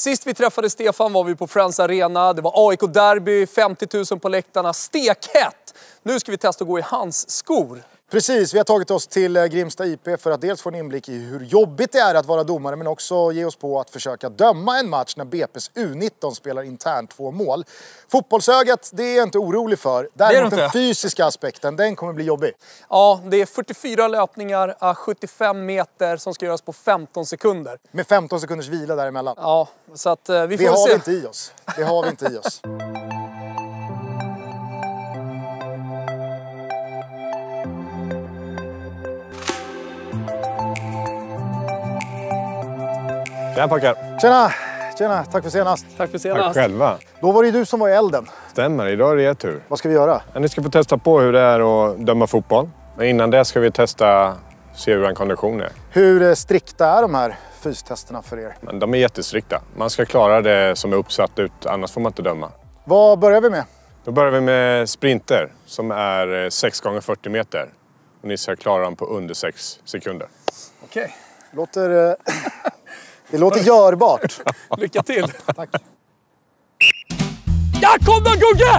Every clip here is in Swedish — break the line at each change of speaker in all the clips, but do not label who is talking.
Sist vi träffade Stefan var vi på Friends Arena. Det var AIK-derby, 50 000 på läktarna, stekhett! Nu ska vi testa att gå i hans skor.
Precis, vi har tagit oss till eh, Grimsta IP för att dels få en inblick i hur jobbigt det är att vara domare men också ge oss på att försöka döma en match när BP's U19 spelar internt två mål. Fotbollsögat, det är jag inte orolig för. Däremot den fysiska aspekten, den kommer bli jobbig.
Ja, det är 44 löpningar à 75 meter som ska göras på 15 sekunder.
Med 15 sekunders vila däremellan.
Ja, så att eh, vi får
Det har
se.
vi inte i oss. Det har vi inte i oss.
Tjena pojkar!
Tjena! Tjena, tack för senast.
Tack för
Tack
senast.
själva.
Då var det ju du som var i elden.
Stämmer, idag är det er tur.
Vad ska vi göra?
Ja, Ni ska få testa på hur det är att döma fotboll. Men innan det ska vi testa, se hur en kondition är.
Hur eh, strikta är de här fystesterna för er?
Men de är jättestrikta. Man ska klara det som är uppsatt ut, annars får man inte döma.
Vad börjar vi med?
Då börjar vi med sprinter som är eh, 6 gånger 40 meter. Och ni ska klara dem på under 6 sekunder.
Okej,
Låter, eh, det låter görbart.
lycka till.
Tack.
Ja, kom då Gugge!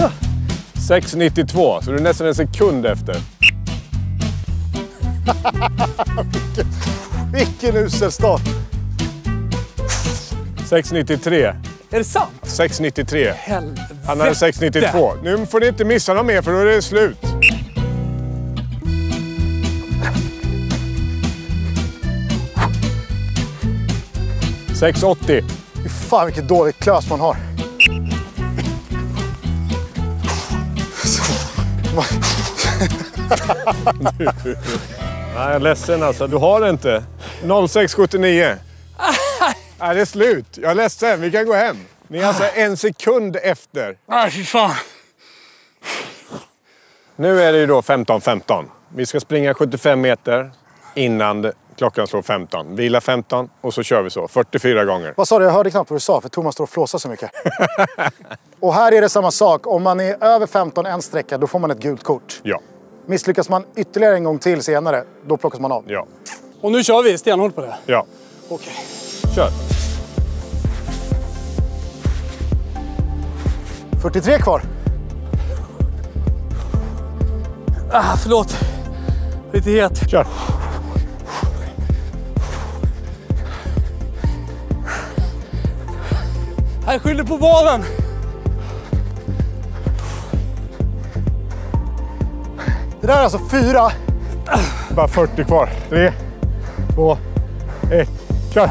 Ah. 6.92, så du är nästan en sekund efter.
Vilken usel start.
6.93.
Är det sant?
6.93.
Helvete.
Han hade 6.92. Nu får ni inte missa något mer för då är det slut. ...6,80.
Fy fan vilket dåligt klös man har.
Nej, jag är ledsen alltså. Du har det inte. 06,79. Nej, det är slut. Jag är ledsen. Vi kan gå hem. Ni är alltså en sekund efter.
Nej, fy fan.
Nu är det ju då 15.15. Vi ska springa 75 meter innan klockan slår 15. Vila 15 och så kör vi så. 44 gånger.
Vad sa du? Jag hörde knappt vad du sa för Thomas står och flåsar så mycket. och här är det samma sak. Om man är över 15 en sträcka, då får man ett gult kort.
Ja,
Misslyckas man ytterligare en gång till senare, då plockas man av.
ja,
Och nu kör vi stenhårt på det.
ja.
Okej.
Kör.
43 kvar.
Ah, förlåt. Lite het.
Kör.
Jag skyller på valen.
Det där är alltså fyra.
Bara 40 kvar. 3, 2, 1. Kör.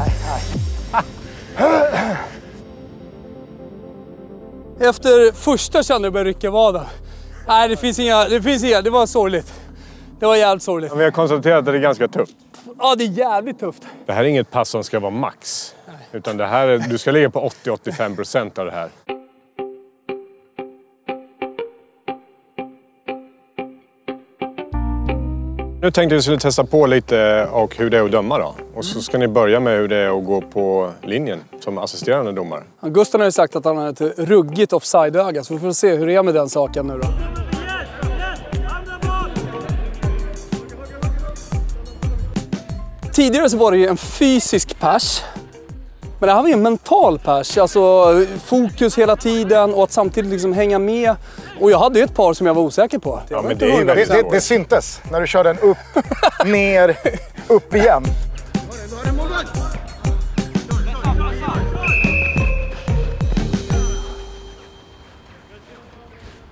Efter första kände jag började rycka vaden. Nej, det finns inga. Det finns inga. Det var sorgligt. Det var jävligt sorgligt.
Vi har konstaterat att det är ganska tufft.
Ja, det är jävligt tufft.
Det här är inget pass som ska vara max. Utan det här är, du ska ligga på 80-85 procent av det här. Nu tänkte vi skulle testa på lite och hur det är att döma då. Och så ska ni börja med hur det är att gå på linjen som assisterande domare.
Gusten har ju sagt att han har ett ruggigt offside-öga, så vi får se hur det är med den saken nu då. Tidigare så var det ju en fysisk pers. Men det här var ju en mental pers, alltså fokus hela tiden och att samtidigt liksom hänga med. Och jag hade ju ett par som jag var osäker på.
Ja, men det är ju
100%.
Det, det, det syntes när du körde den upp, ner, upp igen.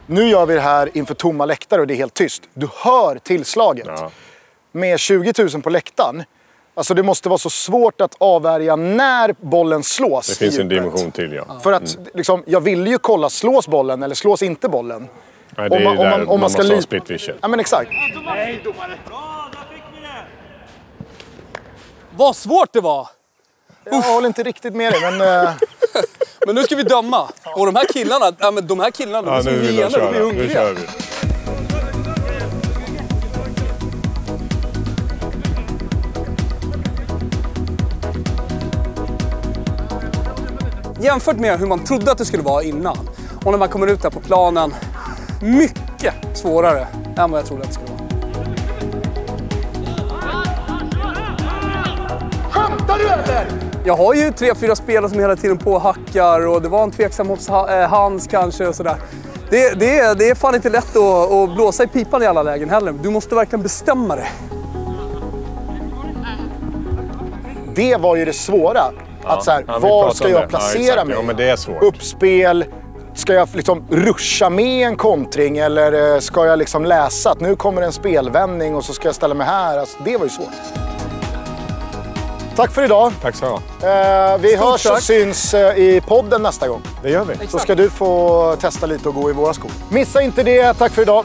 Nu gör vi det här inför tomma läktare och det är helt tyst. Du hör tillslaget.
Ja.
Med 20 000 på läktaren. Alltså det måste vara så svårt att avvärja när bollen slås.
Det finns en dimension till ja.
För att liksom, jag ville ju kolla, slås bollen eller slås inte bollen?
Nej, det är
Om man-
ju
om
där
man- om
man,
man ska
måste ha
li-
split vision.
Ja men exakt.
Vad svårt det var!
Jag håller inte riktigt med dig men... eh,
Men nu ska vi döma. Och de här killarna, ja, men de här killarna, de
Ja,
är så
nu vill de
hyener, de är
köra. Nu
hungriga. Jämfört med hur man trodde att det skulle vara innan. Och när man kommer ut där på planen, mycket svårare än vad jag trodde att det skulle vara. Jag har ju tre, fyra spelare som hela tiden påhackar och det var en tveksam hos eh, kanske och sådär. Det, det, är, det är fan inte lätt att, att blåsa i pipan i alla lägen heller. Du måste verkligen bestämma dig.
Det var ju det svåra. Att så här,
ja,
var ska jag placera mig?
Ja, men det är svårt.
Uppspel. Ska jag liksom ruscha med en kontring eller eh, ska jag liksom läsa att nu kommer en spelvändning och så ska jag ställa mig här? Alltså, det var ju svårt. Tack för idag.
Tack så.
Eh, vi
Stort
hörs och
tack.
syns eh, i podden nästa gång.
Det gör vi.
Så ska du få testa lite och gå i våra skor. Missa inte det. Tack för idag.